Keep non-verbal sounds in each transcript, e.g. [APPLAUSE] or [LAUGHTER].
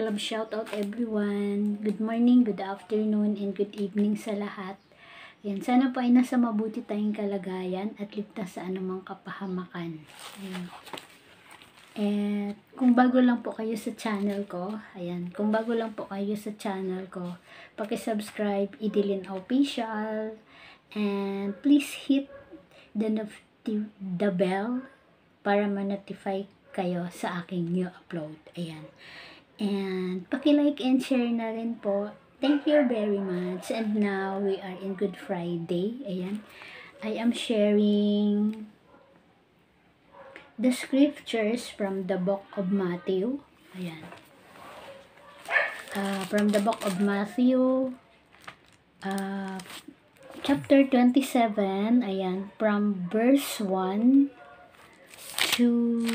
love shout out everyone. Good morning, good afternoon, and good evening sa lahat. Yan, sana po ay nasa mabuti tayong kalagayan at ligtas sa anumang kapahamakan. Ayan. At kung bago lang po kayo sa channel ko, ayan, kung bago lang po kayo sa channel ko, paki-subscribe, Idilin Official, and please hit the, the bell para ma-notify kayo sa aking new upload. Ayan. And paki-like and share na rin po. Thank you very much. And now we are in Good Friday. Ayan. I am sharing the scriptures from the book of Matthew. Ayan. Uh, from the book of Matthew, uh, chapter 27, ayan, from verse 1 to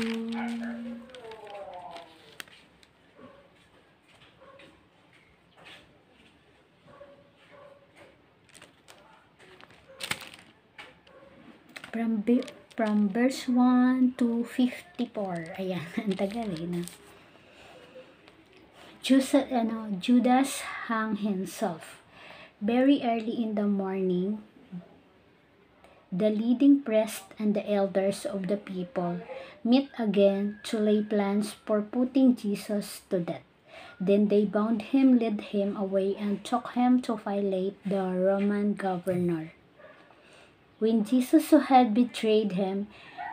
from from verse 1 to 54. Ayan, [LAUGHS] ang tagal eh, na. Judas, ano, Judas hung himself. Very early in the morning, the leading priest and the elders of the people meet again to lay plans for putting Jesus to death. Then they bound him, led him away, and took him to Pilate, the Roman governor. When Jesus, who had betrayed him,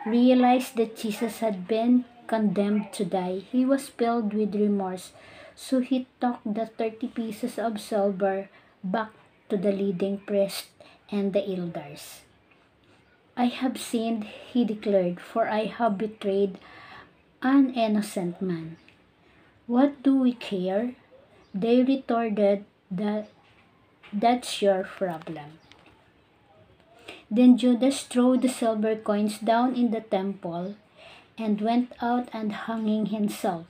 realized that Jesus had been condemned to die, he was filled with remorse. So he took the thirty pieces of silver back to the leading priest and the elders. I have sinned, he declared, for I have betrayed an innocent man. What do we care? They retorted that that's your problem. Then Judas threw the silver coins down in the temple and went out and hanging himself.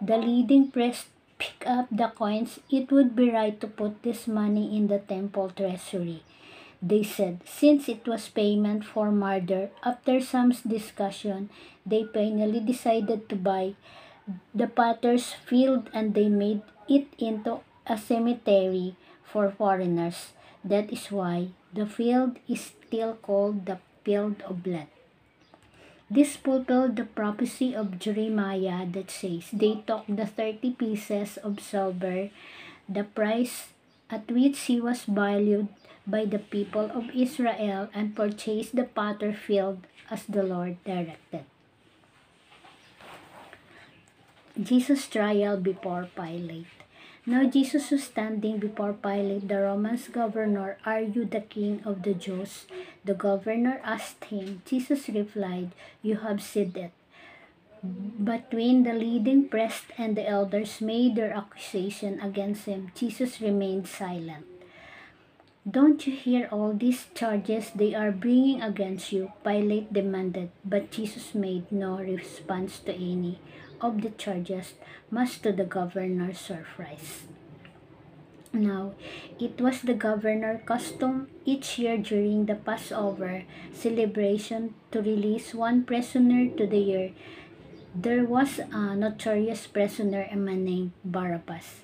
The leading priest picked up the coins. It would be right to put this money in the temple treasury. They said, since it was payment for murder, after some discussion, they finally decided to buy the potter's field and they made it into a cemetery for foreigners. That is why the field is still called the field of blood. This fulfilled the prophecy of Jeremiah that says, They took the thirty pieces of silver, the price at which he was valued by the people of Israel, and purchased the potter field as the Lord directed. Jesus' trial before Pilate. Now Jesus was standing before Pilate, the Roman's governor, Are you the king of the Jews? The governor asked him. Jesus replied, You have said it. Between the leading priest and the elders made their accusation against him, Jesus remained silent. Don't you hear all these charges they are bringing against you? Pilate demanded, but Jesus made no response to any of the charges, much to the governor's surprise. Now, it was the governor's custom each year during the Passover celebration to release one prisoner to the year. There was a notorious prisoner a man named Barabbas.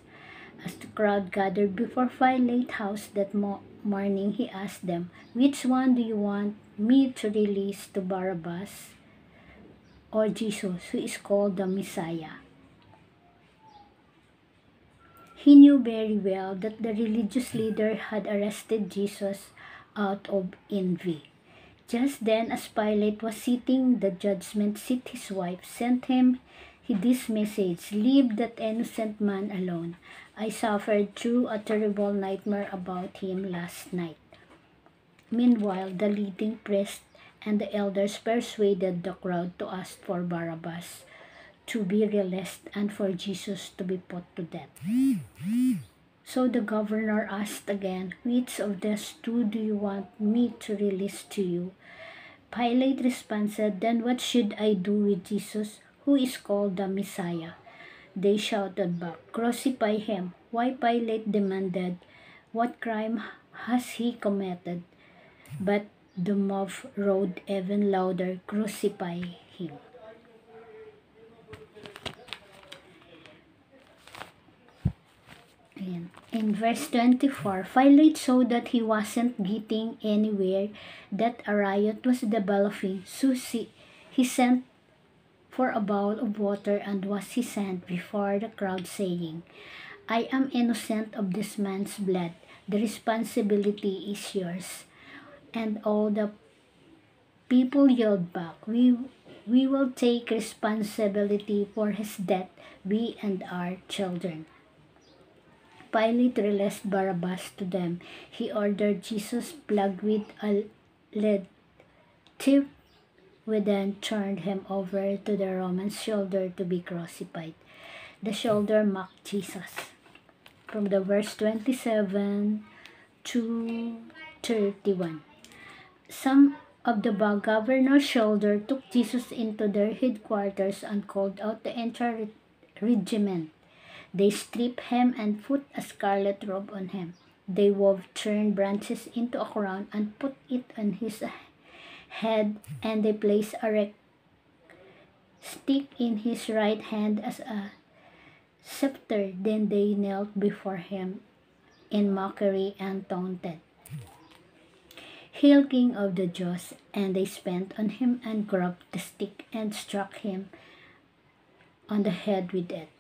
As the crowd gathered before Pilate's house that mo- morning, he asked them, Which one do you want me to release to Barabbas or Jesus, who is called the Messiah? He knew very well that the religious leader had arrested Jesus out of envy. Just then, as Pilate was sitting the judgment seat, his wife sent him this message Leave that innocent man alone. I suffered through a terrible nightmare about him last night. Meanwhile, the leading priest and the elders persuaded the crowd to ask for Barabbas to be released and for Jesus to be put to death. So the governor asked again, Which of these two do you want me to release to you? Pilate responded, Then what should I do with Jesus, who is called the Messiah? They shouted back, Crucify him. Why Pilate demanded, What crime has he committed? But the mob roared even louder, Crucify him. In verse 24, Pilate saw that he wasn't getting anywhere, that a riot was developing, so he sent for a bowl of water and was he sent before the crowd saying, I am innocent of this man's blood. The responsibility is yours. And all the people yelled back, We, we will take responsibility for his death, we and our children. Pilate released Barabbas to them. He ordered Jesus plugged with a lead tip. We then turned him over to the Roman soldier to be crucified. The soldier mocked Jesus. From the verse 27 to 31. Some of the governor's soldiers took Jesus into their headquarters and called out the entire regiment. They stripped him and put a scarlet robe on him. They wove turned branches into a crown and put it on his head, and they placed a red stick in his right hand as a scepter. Then they knelt before him in mockery and taunted. Hail, King of the Jews! And they spent on him and grabbed the stick and struck him on the head with it.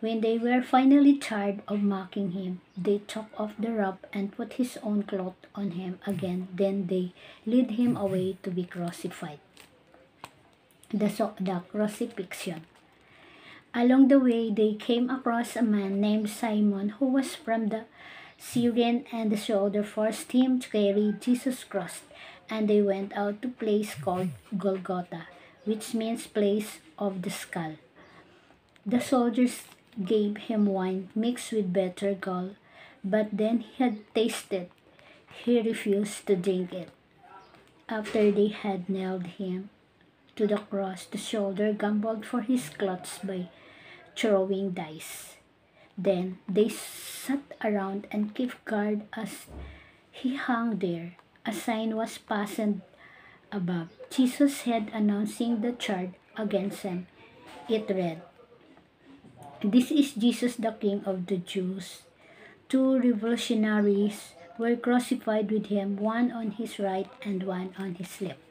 When they were finally tired of mocking him, they took off the robe and put his own cloth on him again. Then they led him away to be crucified. The, so- the crucifixion. Along the way, they came across a man named Simon who was from the Cyrene and the soldier forced him to carry Jesus' cross and they went out to a place called Golgotha, which means place of the skull. The soldiers gave him wine mixed with bitter gall, but then he had tasted, he refused to drink it. After they had nailed him to the cross, the soldier gambled for his clothes by throwing dice. Then they sat around and kept guard as he hung there. A sign was fastened above Jesus' head announcing the charge against him. It read, this is Jesus, the King of the Jews. Two revolutionaries were crucified with him, one on his right and one on his left.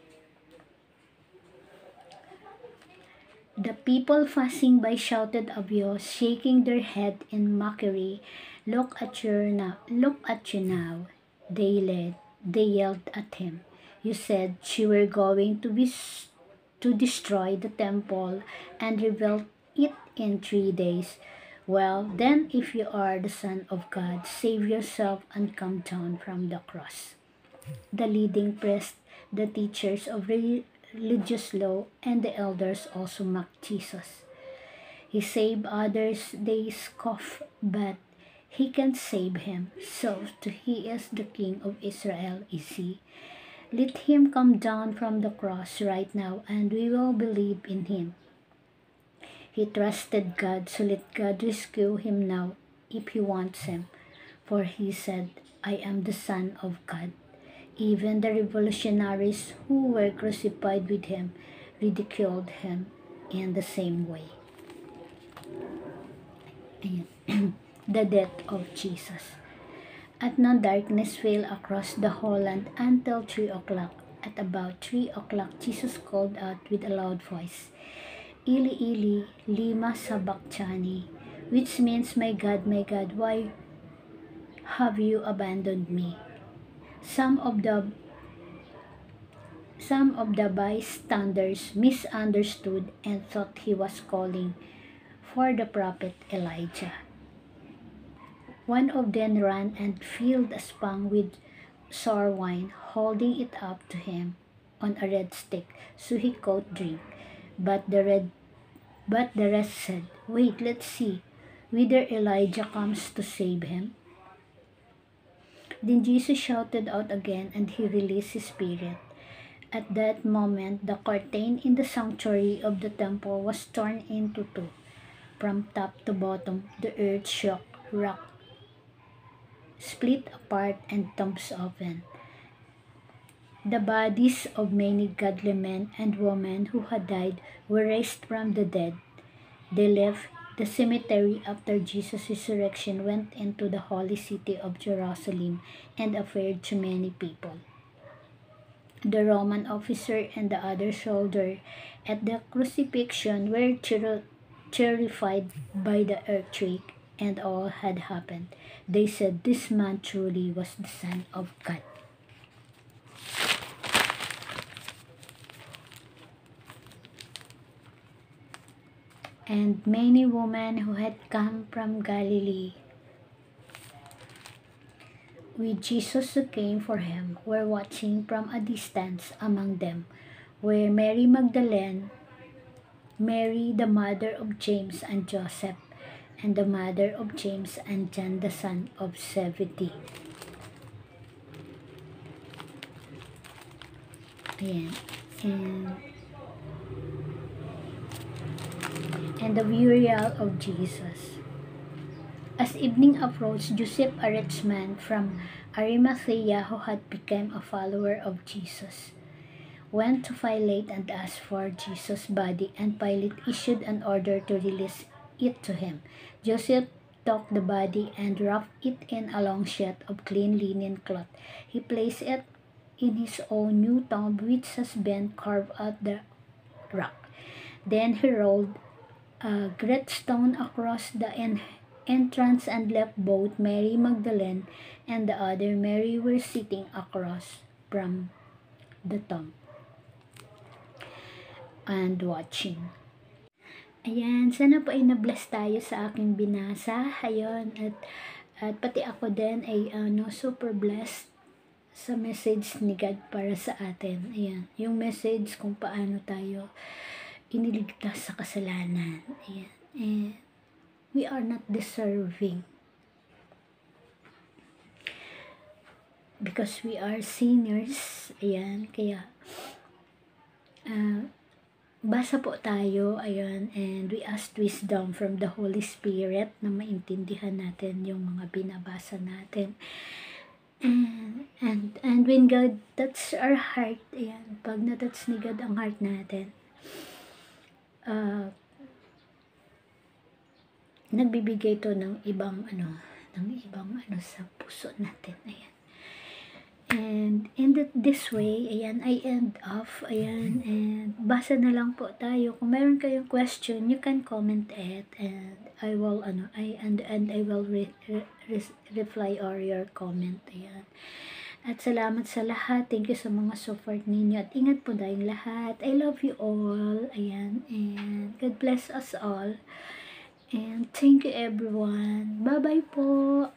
The people passing by shouted abuse, shaking their head in mockery. Look at you now! Look at you now! They led. They yelled at him. You said you were going to be to destroy the temple and rebuild it in three days. Well, then, if you are the Son of God, save yourself and come down from the cross. The leading priest, the teachers of religious law, and the elders also mocked Jesus. He saved others, they scoff, but he can't save him. So, he is the King of Israel, is he? Let him come down from the cross right now, and we will believe in him. He trusted God, so let God rescue him now if he wants him. For he said, I am the Son of God. Even the revolutionaries who were crucified with him ridiculed him in the same way. [CLEARS THROAT] the death of Jesus. At noon, darkness fell across the whole land until three o'clock. At about three o'clock, Jesus called out with a loud voice, Eli Eli lema Sabachthani, which means, My God, my God, why have you abandoned me? Some of the some of the bystanders misunderstood and thought he was calling for the prophet Elijah. One of them ran and filled a sponge with sour wine, holding it up to him on a red stick so he could drink. But the red but the rest said, Wait, let's see whether Elijah comes to save him. Then Jesus shouted out again and he released his spirit. At that moment, the curtain in the sanctuary of the temple was torn into two. From top to bottom, the earth shook, rocked, split apart, and tombs opened. The bodies of many godly men and women who had died were raised from the dead. They left the cemetery after Jesus' resurrection went into the holy city of Jerusalem and appeared to many people. The Roman officer and the other soldier at the crucifixion were ter- terrified by the earthquake and all had happened. They said this man truly was the Son of God. And many women who had come from Galilee with Jesus who came for him were watching from a distance among them were Mary Magdalene, Mary the mother of James and Joseph, and the mother of James and John the son of Zebedee. And, and the burial of Jesus. As evening approached, Joseph, a rich man from Arimathea who had become a follower of Jesus, went to Pilate and asked for Jesus' body, and Pilate issued an order to release it to him. Joseph took the body and wrapped it in a long sheet of clean linen cloth. He placed it in his own new tomb, which has been carved out the rock. Then he rolled a great stone across the en- entrance and left both Mary Magdalene and the other Mary were sitting across from the tomb and watching. Ayan, sana po ay na-bless tayo sa aking binasa. Ayun, at, at pati ako din ay ano, super blessed sa message ni God para sa atin. Ayan, yung message kung paano tayo iniligtas sa kasalanan. Ayan, and we are not deserving because we are sinners. Ayan, kaya uh, basa po tayo, ayan, and we ask wisdom from the Holy Spirit na maintindihan natin yung mga binabasa natin. And, and, and when God touch our heart, ayan, pag natouch ni God ang heart natin, uh, nagbibigay to ng ibang ano, ng ibang ano sa puso natin, ayan. And in that, this way, ayan, I end off, ayan, and basa na lang po tayo. Kung meron kayong question, you can comment it, and I will, ano, I, and, and I will re, re, re, reply or your comment, ayan. At salamat sa lahat. Thank you sa mga support ninyo. At ingat po tayong lahat. I love you all. Ayan. And God bless us all. And thank you everyone. Bye-bye po.